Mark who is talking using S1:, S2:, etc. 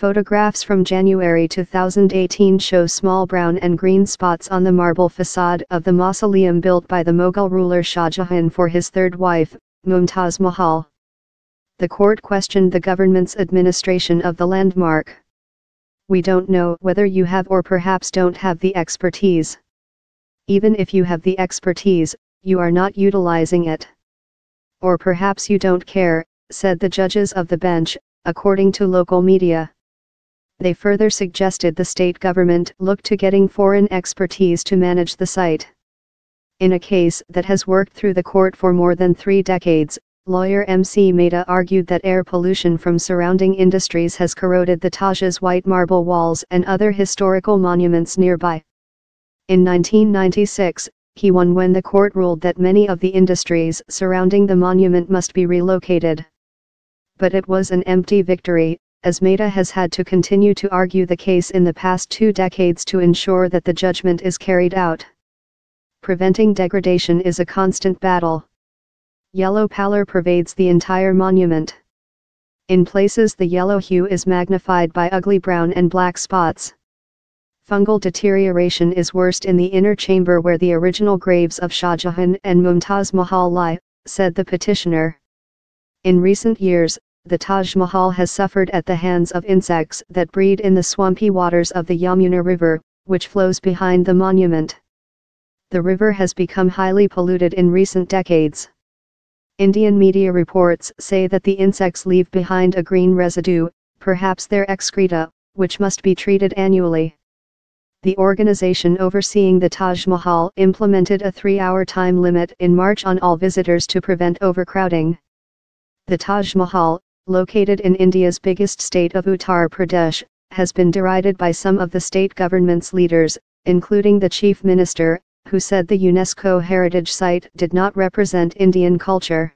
S1: Photographs from January 2018 show small brown and green spots on the marble facade of the mausoleum built by the Mughal ruler Shah Jahan for his third wife, Mumtaz Mahal. The court questioned the government's administration of the landmark. We don't know whether you have or perhaps don't have the expertise. Even if you have the expertise, you are not utilizing it. Or perhaps you don't care, said the judges of the bench, according to local media. They further suggested the state government look to getting foreign expertise to manage the site. In a case that has worked through the court for more than three decades, lawyer MC Mehta argued that air pollution from surrounding industries has corroded the Taj's white marble walls and other historical monuments nearby. In 1996, he won when the court ruled that many of the industries surrounding the monument must be relocated. But it was an empty victory, as Mehta has had to continue to argue the case in the past two decades to ensure that the judgment is carried out. Preventing degradation is a constant battle. Yellow pallor pervades the entire monument. In places the yellow hue is magnified by ugly brown and black spots. Fungal deterioration is worst in the inner chamber where the original graves of Shah Jahan and Mumtaz Mahal lie, said the petitioner. In recent years, the Taj Mahal has suffered at the hands of insects that breed in the swampy waters of the Yamuna River, which flows behind the monument. The river has become highly polluted in recent decades. Indian media reports say that the insects leave behind a green residue, perhaps their excreta, which must be treated annually. The organization overseeing the Taj Mahal implemented a three-hour time limit in March on all visitors to prevent overcrowding. The Taj Mahal, located in India's biggest state of Uttar Pradesh, has been derided by some of the state government's leaders, including the chief minister, who said the UNESCO heritage site did not represent Indian culture.